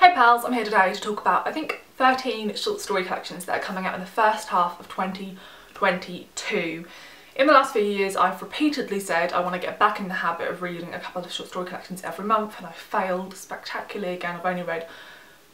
Hey pals, I'm here today to talk about I think 13 short story collections that are coming out in the first half of 2022. In the last few years I've repeatedly said I want to get back in the habit of reading a couple of short story collections every month and I've failed spectacularly again. I've only read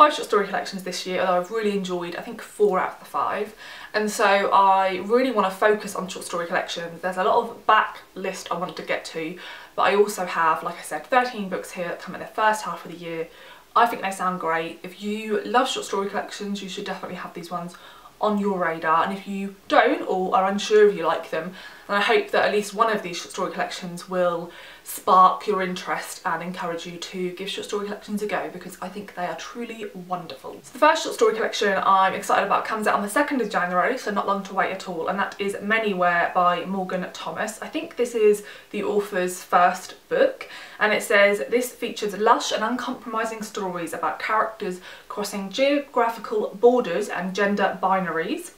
five short story collections this year, although I've really enjoyed, I think, four out of the five. And so I really want to focus on short story collections. There's a lot of back list I wanted to get to, but I also have, like I said, 13 books here that come in the first half of the year I think they sound great. If you love short story collections, you should definitely have these ones on your radar and if you don't or are unsure if you like them and I hope that at least one of these short story collections will spark your interest and encourage you to give short story collections a go because I think they are truly wonderful. So the first short story collection I'm excited about comes out on the 2nd of January so not long to wait at all and that is Manywhere by Morgan Thomas. I think this is the author's first book and it says this features lush and uncompromising stories about characters crossing geographical borders and gender binaries.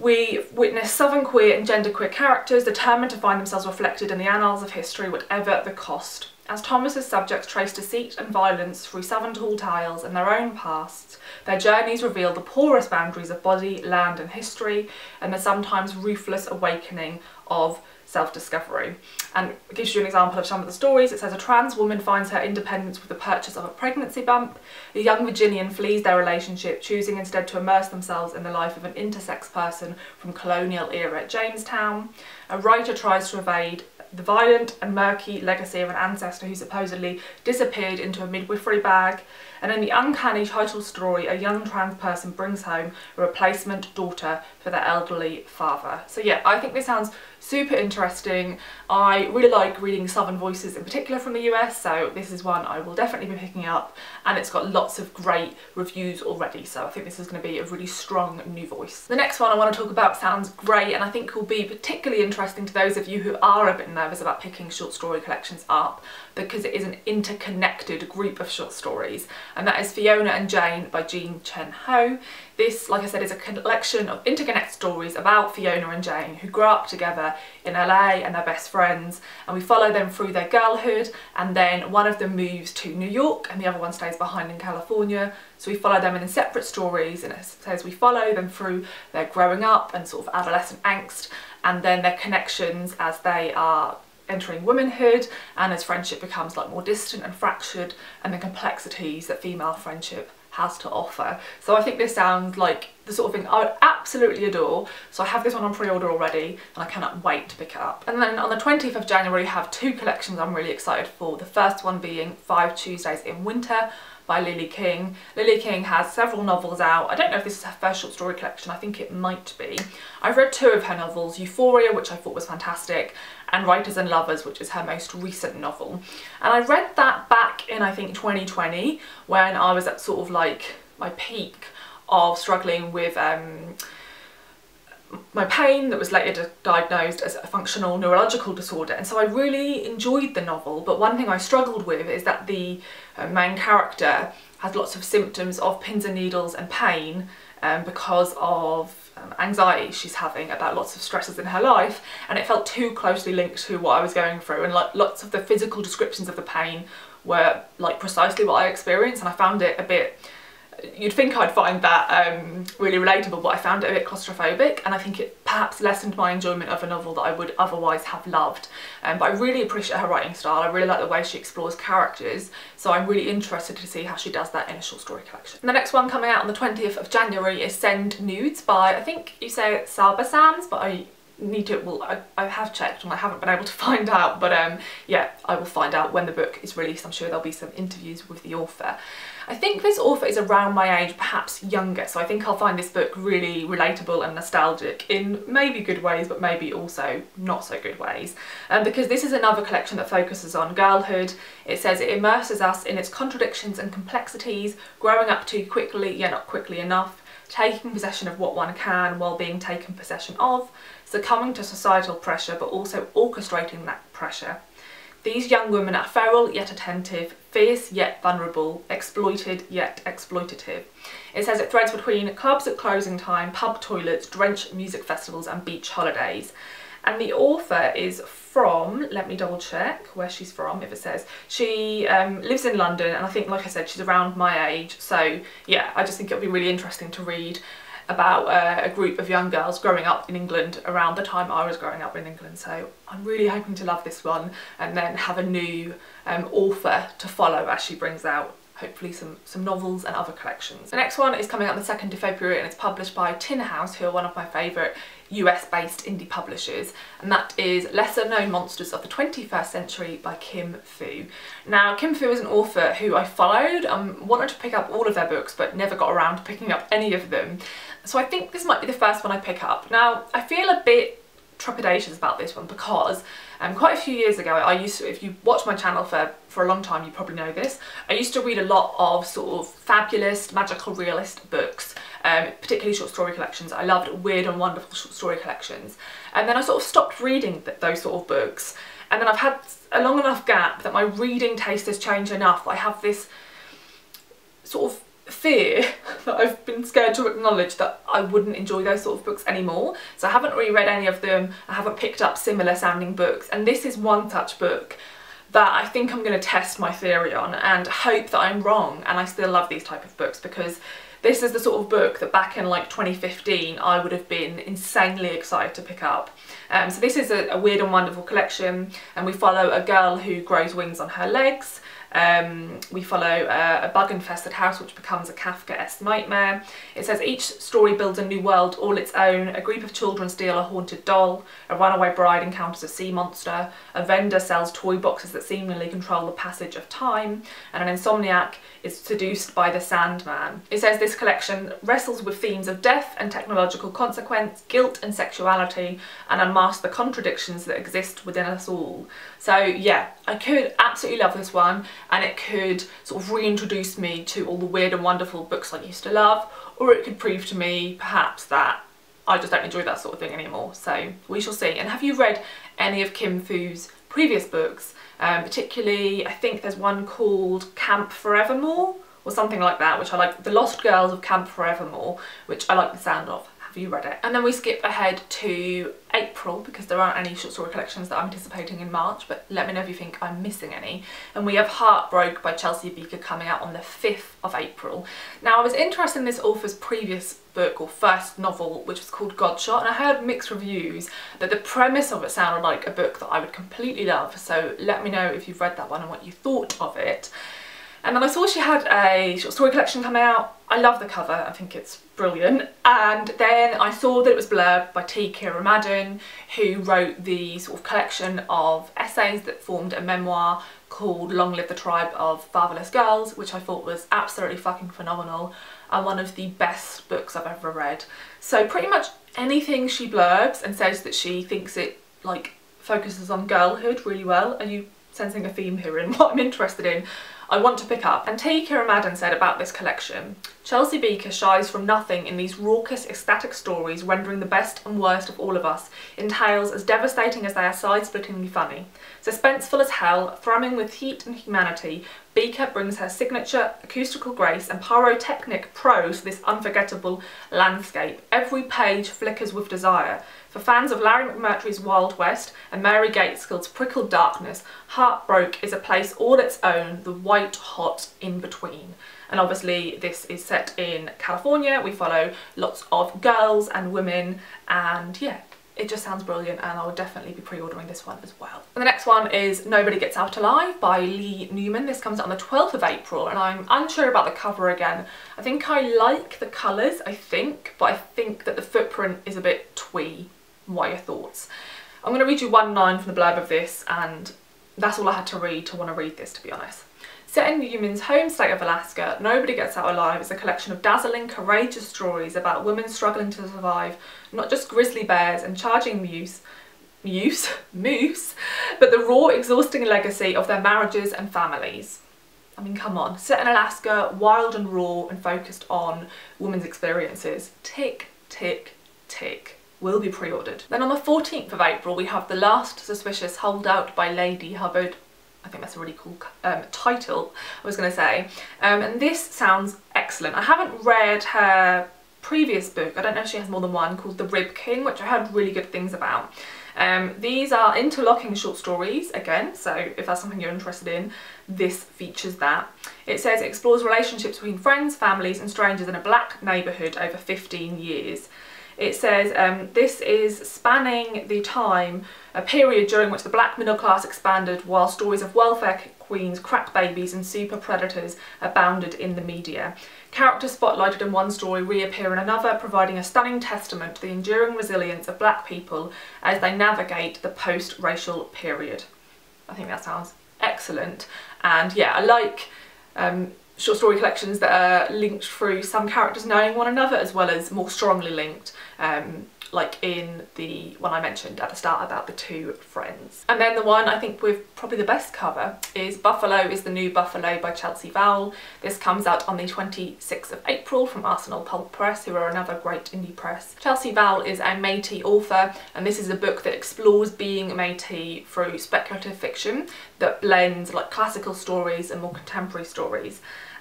We witness southern queer and genderqueer characters determined to find themselves reflected in the annals of history whatever the cost. As Thomas's subjects trace deceit and violence through southern tall tales and their own pasts, their journeys reveal the porous boundaries of body, land and history and the sometimes ruthless awakening of self-discovery. And it gives you an example of some of the stories. It says a trans woman finds her independence with the purchase of a pregnancy bump. A young Virginian flees their relationship, choosing instead to immerse themselves in the life of an intersex person from colonial era Jamestown. A writer tries to evade the violent and murky legacy of an ancestor who supposedly disappeared into a midwifery bag. And in the uncanny title story, a young trans person brings home a replacement daughter for their elderly father. So yeah, I think this sounds super interesting. I really like reading Southern voices in particular from the US, so this is one I will definitely be picking up and it's got lots of great reviews already, so I think this is going to be a really strong new voice. The next one I want to talk about sounds great and I think will be particularly interesting to those of you who are a bit nervous about picking short story collections up because it is an interconnected group of short stories. And that is Fiona and Jane by Jean Chen Ho. This, like I said, is a collection of interconnected stories about Fiona and Jane who grow up together in LA and they're best friends. And we follow them through their girlhood and then one of them moves to New York and the other one stays behind in California. So we follow them in separate stories and it says we follow them through their growing up and sort of adolescent angst and then their connections as they are entering womanhood and as friendship becomes like more distant and fractured and the complexities that female friendship has to offer. So I think this sounds like the sort of thing I would absolutely adore. So I have this one on pre-order already and I cannot wait to pick it up. And then on the 20th of January I have two collections I'm really excited for. The first one being Five Tuesdays in Winter by Lily King. Lily King has several novels out. I don't know if this is her first short story collection, I think it might be. I've read two of her novels, Euphoria, which I thought was fantastic, and Writers and Lovers, which is her most recent novel. And I read that back in, I think, 2020, when I was at sort of like my peak of struggling with um, my pain that was later diagnosed as a functional neurological disorder and so I really enjoyed the novel but one thing I struggled with is that the uh, main character has lots of symptoms of pins and needles and pain um, because of um, anxiety she's having about lots of stresses in her life and it felt too closely linked to what I was going through and like lots of the physical descriptions of the pain were like precisely what I experienced and I found it a bit you'd think I'd find that um, really relatable, but I found it a bit claustrophobic and I think it perhaps lessened my enjoyment of a novel that I would otherwise have loved. Um, but I really appreciate her writing style, I really like the way she explores characters, so I'm really interested to see how she does that in a short story collection. And the next one coming out on the 20th of January is Send Nudes by, I think you say Saba Sams, but I need to, well I, I, have checked and I haven't been able to find out but um, yeah I will find out when the book is released. I'm sure there'll be some interviews with the author. I think this author is around my age perhaps younger so I think I'll find this book really relatable and nostalgic in maybe good ways but maybe also not so good ways. Um, because this is another collection that focuses on girlhood. It says it immerses us in its contradictions and complexities growing up too quickly yet not quickly enough taking possession of what one can while being taken possession of, succumbing to societal pressure but also orchestrating that pressure. These young women are feral yet attentive, fierce yet vulnerable, exploited yet exploitative. It says it threads between clubs at closing time, pub toilets, drenched music festivals and beach holidays. and the author is from, let me double check where she's from if it says. She um, lives in London and I think like I said she's around my age so yeah I just think it'll be really interesting to read about uh, a group of young girls growing up in England around the time I was growing up in England so I'm really hoping to love this one and then have a new um, author to follow as she brings out hopefully some, some novels and other collections. The next one is coming out the 2nd of February and it's published by Tin House who are one of my favourite US based indie publishers and that is Lesser Known Monsters of the 21st Century by Kim Fu. Now Kim Fu is an author who I followed and um, wanted to pick up all of their books but never got around to picking up any of them so I think this might be the first one I pick up. Now I feel a bit trepidatious about this one because um, quite a few years ago I used to, if you watch my channel for, for a long time you probably know this, I used to read a lot of sort of fabulous magical realist books, um, particularly short story collections. I loved weird and wonderful short story collections and then I sort of stopped reading th those sort of books and then I've had a long enough gap that my reading taste has changed enough. I have this sort of fear that I've been scared to acknowledge that I wouldn't enjoy those sort of books anymore. So I haven't reread any of them, I haven't picked up similar sounding books and this is one such book that I think I'm going to test my theory on and hope that I'm wrong and I still love these type of books because this is the sort of book that back in like 2015 I would have been insanely excited to pick up. Um, so this is a, a weird and wonderful collection and we follow a girl who grows wings on her legs um, we follow a, a bug-infested house which becomes a Kafkaesque nightmare. It says each story builds a new world all its own. A group of children steal a haunted doll. A runaway bride encounters a sea monster. A vendor sells toy boxes that seemingly control the passage of time. And an insomniac is seduced by the Sandman. It says this collection wrestles with themes of death and technological consequence, guilt and sexuality, and unmasks the contradictions that exist within us all. So yeah, I could absolutely love this one and it could sort of reintroduce me to all the weird and wonderful books I used to love or it could prove to me perhaps that I just don't enjoy that sort of thing anymore. So we shall see. And have you read any of Kim Fu's previous books? Um, particularly, I think there's one called Camp Forevermore or something like that, which I like. The Lost Girls of Camp Forevermore, which I like the sound of. Have you read it? And then we skip ahead to April because there aren't any short story collections that I'm anticipating in March, but let me know if you think I'm missing any. And we have Heartbroke by Chelsea Bieker coming out on the 5th of April. Now I was interested in this author's previous book or first novel which was called Godshot and I heard mixed reviews but the premise of it sounded like a book that I would completely love so let me know if you've read that one and what you thought of it. And then I saw she had a short story collection coming out. I love the cover, I think it's brilliant. And then I saw that it was blurbed by T. Kira Madden, who wrote the sort of collection of essays that formed a memoir called Long Live the Tribe of Fatherless Girls, which I thought was absolutely fucking phenomenal and one of the best books I've ever read. So pretty much anything she blurbs and says that she thinks it like focuses on girlhood really well. Are you sensing a theme here in what I'm interested in? I want to pick up. And T. Madden said about this collection, Chelsea Bieker shies from nothing in these raucous, ecstatic stories, rendering the best and worst of all of us in tales as devastating as they are side-splittingly funny. Suspenseful as hell, thrumming with heat and humanity, Bieker brings her signature acoustical grace and pyrotechnic prose to this unforgettable landscape. Every page flickers with desire. For fans of Larry McMurtry's Wild West and Mary Gaitskill's Prickled Darkness, Heartbroke is a place all its own, the white hot in between. And obviously this is set in California. We follow lots of girls and women and yeah, it just sounds brilliant and I will definitely be pre-ordering this one as well. And the next one is Nobody Gets Out Alive by Leigh Newman. This comes out on the 12th of April and I'm unsure about the cover again. I think I like the colours, I think, but I think that the footprint is a bit twee. What are your thoughts? I'm going to read you one line from the blurb of this and that's all I had to read to want to read this to be honest. Set in Newman's home state of Alaska, Nobody Gets Out Alive is a collection of dazzling, courageous stories about women struggling to survive, not just grizzly bears and charging moose, moose, moose, but the raw, exhausting legacy of their marriages and families. I mean, come on. Set in Alaska, wild and raw and focused on women's experiences. Tick, tick, tick will be pre-ordered. Then on the 14th of April we have The Last Suspicious Holdout by Ladee Hubbard I think that's a really cool um, title, I was going to say. Um, and this sounds excellent. I haven't read her previous book, I don't know if she has more than one, called The Rib King, which I heard really good things about. Um, these are interlocking short stories, again, so if that's something you're interested in, this features that. It says it explores relationships between friends, families and strangers in a black neighbourhood over 15 years. It says um, this is spanning the time, a period during which the black middle class expanded while stories of welfare queens, crack babies and super predators abounded in the media. Characters spotlighted in one story reappear in another, providing a stunning testament to the enduring resilience of black people as they navigate the post-racial period. I think that sounds excellent. And yeah, I like um, short story collections that are linked through some characters knowing one another as well as more strongly linked um, like in the one I mentioned at the start about the two friends. And then the one I think with probably the best cover is Buffalo is the New Buffalo by Chelsea Vowel. This comes out on the 26th of April from Arsenal Pulp Press who are another great indie press. Chelsea Vowel is a Métis author and this is a book that explores being Métis through speculative fiction that blends like classical stories and more contemporary stories.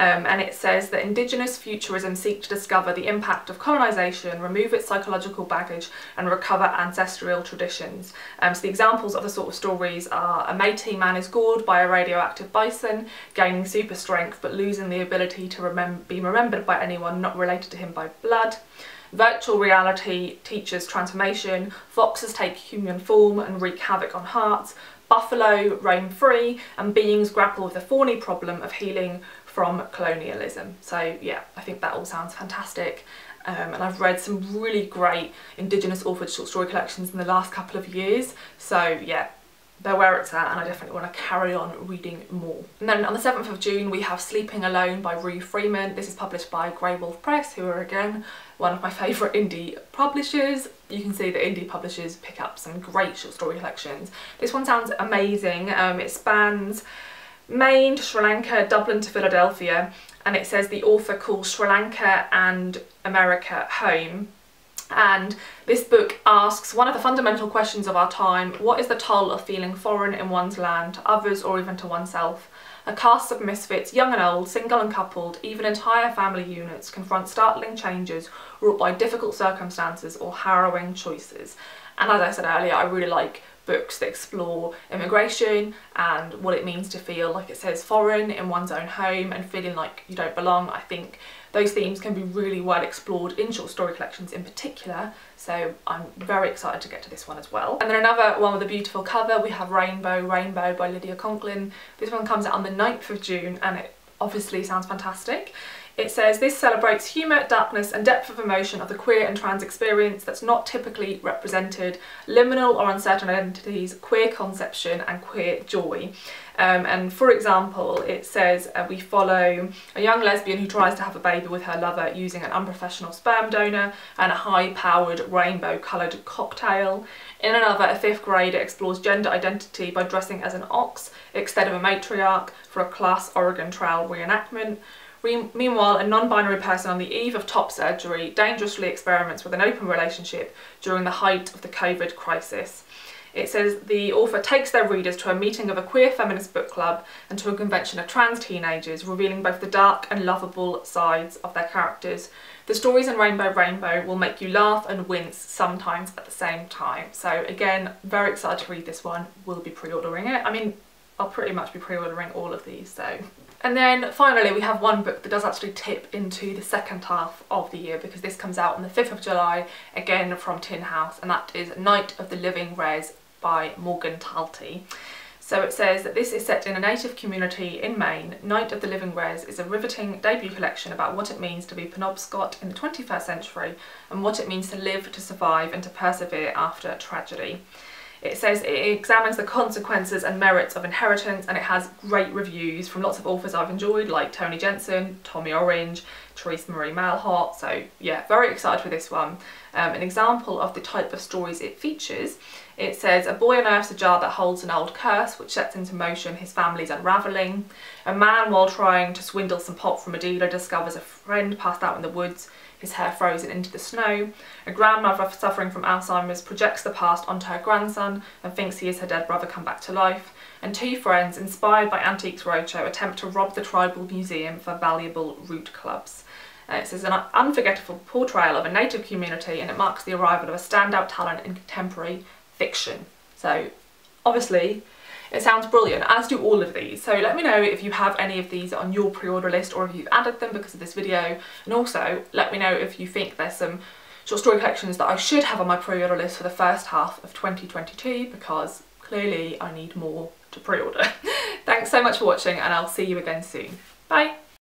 Um, and it says that Indigenous futurism seeks to discover the impact of colonisation, remove its psychological baggage and recover ancestral traditions. Um, so the examples of the sort of stories are a Métis man is gored by a radioactive bison, gaining super strength but losing the ability to remem be remembered by anyone not related to him by blood. Virtual reality teaches transformation, foxes take human form and wreak havoc on hearts, buffalo roam free, and beings grapple with the thorny problem of healing from colonialism. So yeah, I think that all sounds fantastic. Um, and I've read some really great Indigenous authored short story collections in the last couple of years. So yeah, they're where it's at and I definitely want to carry on reading more. And then on the 7th of June we have Sleeping Alone by Ru Freeman. This is published by Graywolf Press who are again one of my favourite indie publishers. You can see that indie publishers pick up some great short story collections. This one sounds amazing. Um, it spans Maine to Sri Lanka, Dublin to Philadelphia, and it says the author calls Sri Lanka and America home. And this book asks one of the fundamental questions of our time, what is the toll of feeling foreign in one's land, to others or even to oneself? A cast of misfits, young and old, single and coupled, even entire family units confront startling changes wrought by difficult circumstances or harrowing choices. And as I said earlier, I really like books that explore immigration and what it means to feel like it says foreign in one's own home and feeling like you don't belong. I think those themes can be really well explored in short story collections in particular so I'm very excited to get to this one as well. And then another one with a beautiful cover we have Rainbow Rainbow by Lydia Conklin. This one comes out on the 9th of June and it obviously sounds fantastic. It says this celebrates humour, darkness and depth of emotion of the queer and trans experience that's not typically represented, liminal or uncertain identities, queer conception and queer joy. Um, and for example, it says uh, we follow a young lesbian who tries to have a baby with her lover using an unprofessional sperm donor and a high-powered rainbow-coloured cocktail. In another, a fifth grader explores gender identity by dressing as an ox instead of a matriarch for a class Oregon Trail reenactment. Meanwhile, a non-binary person on the eve of top surgery dangerously experiments with an open relationship during the height of the COVID crisis. It says the author takes their readers to a meeting of a queer feminist book club and to a convention of trans teenagers, revealing both the dark and lovable sides of their characters. The stories in Rainbow Rainbow will make you laugh and wince sometimes at the same time. So again, very excited to read this one. We'll be pre-ordering it. I mean, I'll pretty much be pre-ordering all of these, so and then finally we have one book that does actually tip into the second half of the year because this comes out on the 5th of July, again from Tin House, and that is Night of the Living Rez by Morgan Talty. So it says that this is set in a native community in Maine. Night of the Living Rez is a riveting debut collection about what it means to be Penobscot in the 21st century and what it means to live, to survive and to persevere after tragedy. It says it examines the consequences and merits of inheritance and it has great reviews from lots of authors I've enjoyed like Toni Jensen, Tommy Orange, Terese Marie Mailhot. So yeah, very excited for this one. Um, an example of the type of stories it features, it says a boy unearths a jar that holds an old curse which sets into motion his family's unravelling. A man while trying to swindle some pop from a dealer discovers a friend passed out in the woods his hair frozen into the snow. A grandmother suffering from Alzheimer's projects the past onto her grandson and thinks he is her dead brother come back to life. And two friends, inspired by Antiques Roadshow, attempt to rob the tribal museum for valuable root clubs. Uh, it says an unforgettable portrayal of a native community and it marks the arrival of a standout talent in contemporary fiction. So obviously it sounds brilliant, as do all of these. So let me know if you have any of these on your pre-order list or if you've added them because of this video. And also let me know if you think there's some short story collections that I should have on my pre-order list for the first half of 2022 because clearly I need more to pre-order. Thanks so much for watching and I'll see you again soon. Bye!